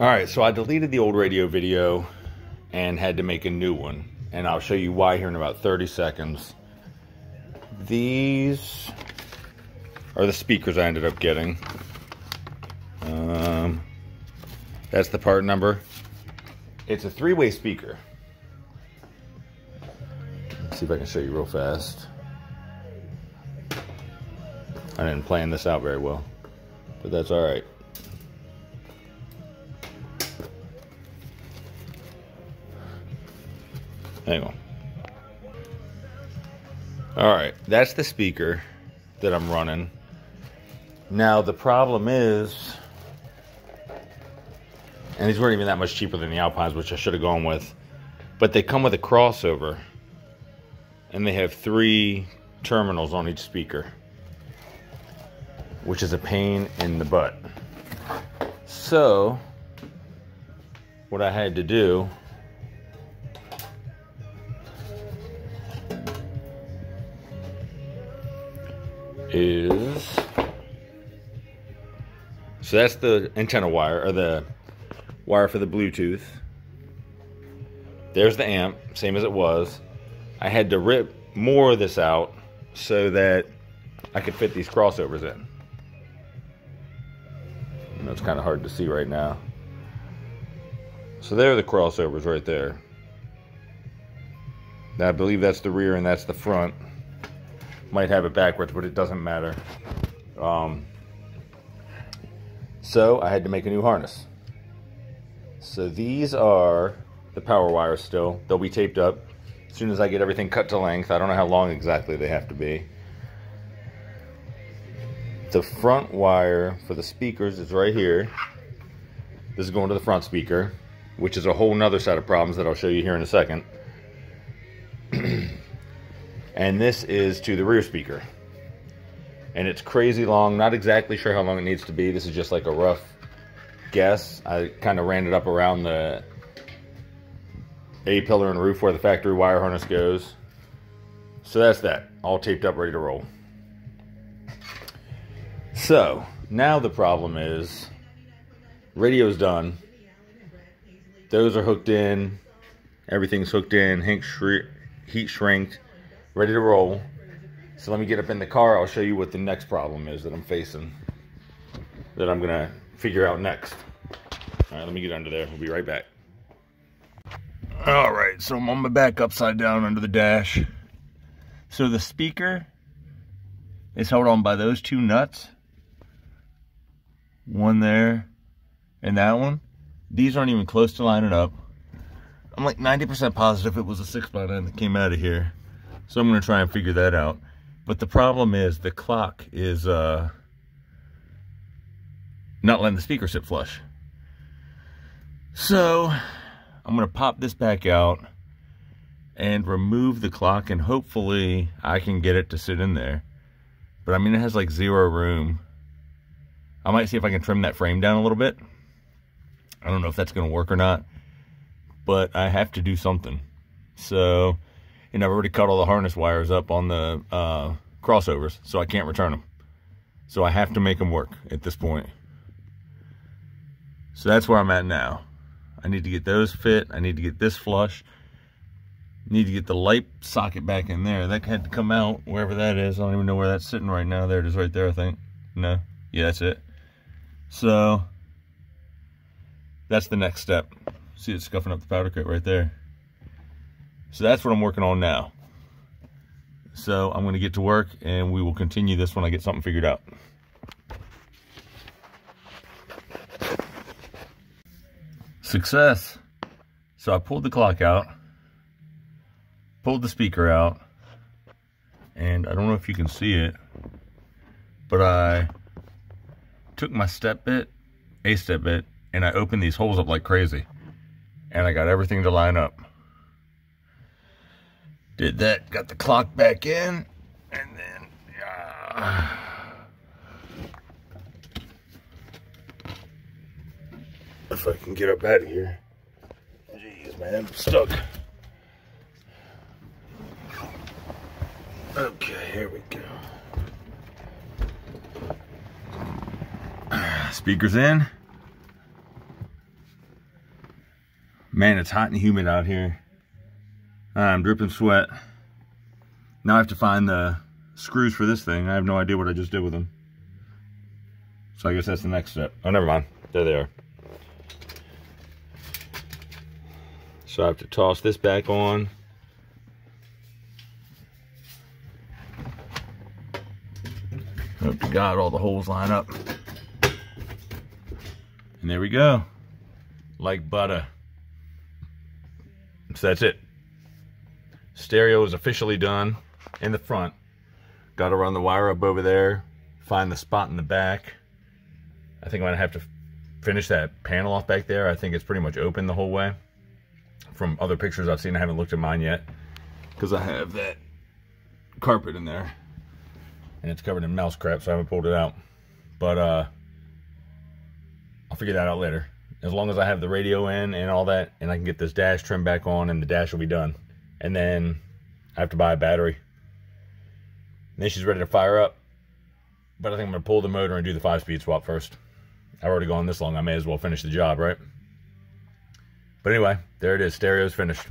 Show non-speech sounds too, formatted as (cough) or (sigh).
All right, so I deleted the old radio video and had to make a new one. And I'll show you why here in about 30 seconds. These are the speakers I ended up getting. Um, that's the part number. It's a three-way speaker. Let's see if I can show you real fast. I didn't plan this out very well, but that's all right. Hang on. All right, that's the speaker that I'm running. Now the problem is, and these weren't even that much cheaper than the Alpines, which I should have gone with, but they come with a crossover, and they have three terminals on each speaker, which is a pain in the butt. So, what I had to do is so that's the antenna wire or the wire for the Bluetooth. There's the amp, same as it was. I had to rip more of this out so that I could fit these crossovers in. I know it's kind of hard to see right now. So there are the crossovers right there. Now I believe that's the rear and that's the front. Might have it backwards, but it doesn't matter. Um, so I had to make a new harness. So these are the power wires still. They'll be taped up as soon as I get everything cut to length. I don't know how long exactly they have to be. The front wire for the speakers is right here. This is going to the front speaker, which is a whole nother set of problems that I'll show you here in a second. And this is to the rear speaker. And it's crazy long not exactly sure how long it needs to be. This is just like a rough guess. I kind of ran it up around the a pillar and roof where the factory wire harness goes. So that's that all taped up ready to roll. So now the problem is radio's done. Those are hooked in. Everything's hooked in heat shrinked ready to roll. So let me get up in the car. I'll show you what the next problem is that I'm facing. That I'm going to figure out next. All right, let me get under there. We'll be right back. All right, so I'm on my back upside down under the dash. So the speaker is held on by those two nuts. One there and that one. These aren't even close to lining up. I'm like 90% positive it was a 6x9 that came out of here. So I'm going to try and figure that out. But the problem is the clock is uh, not letting the speaker sit flush. So I'm going to pop this back out and remove the clock and hopefully I can get it to sit in there. But I mean, it has like zero room. I might see if I can trim that frame down a little bit. I don't know if that's going to work or not, but I have to do something. So and I've already cut all the harness wires up on the uh, crossovers, so I can't return them. So I have to make them work at this point. So that's where I'm at now. I need to get those fit. I need to get this flush. Need to get the light socket back in there. That had to come out, wherever that is. I don't even know where that's sitting right now. There it is right there, I think. No? Yeah, that's it. So, that's the next step. See it scuffing up the powder coat right there. So that's what I'm working on now. So I'm going to get to work and we will continue this when I get something figured out. Success. So I pulled the clock out, pulled the speaker out, and I don't know if you can see it, but I took my step bit, a step bit, and I opened these holes up like crazy. And I got everything to line up. Did that, got the clock back in, and then, yeah. If I can get up out of here. Jeez, man, I'm stuck. Okay, here we go. (sighs) Speakers in. Man, it's hot and humid out here. I'm dripping sweat. Now I have to find the screws for this thing. I have no idea what I just did with them. So I guess that's the next step. Oh, never mind. There they are. So I have to toss this back on. Hope to God all the holes line up. And there we go. Like butter. So that's it. Stereo is officially done in the front. Got to run the wire up over there, find the spot in the back. I think I'm going to have to finish that panel off back there. I think it's pretty much open the whole way. From other pictures I've seen, I haven't looked at mine yet. Because I have that carpet in there. And it's covered in mouse crap, so I haven't pulled it out. But, uh, I'll figure that out later. As long as I have the radio in and all that, and I can get this dash trim back on, and the dash will be done. And then I have to buy a battery. And then she's ready to fire up. But I think I'm going to pull the motor and do the five-speed swap first. I've already gone this long, I may as well finish the job, right? But anyway, there it is. Stereo's finished.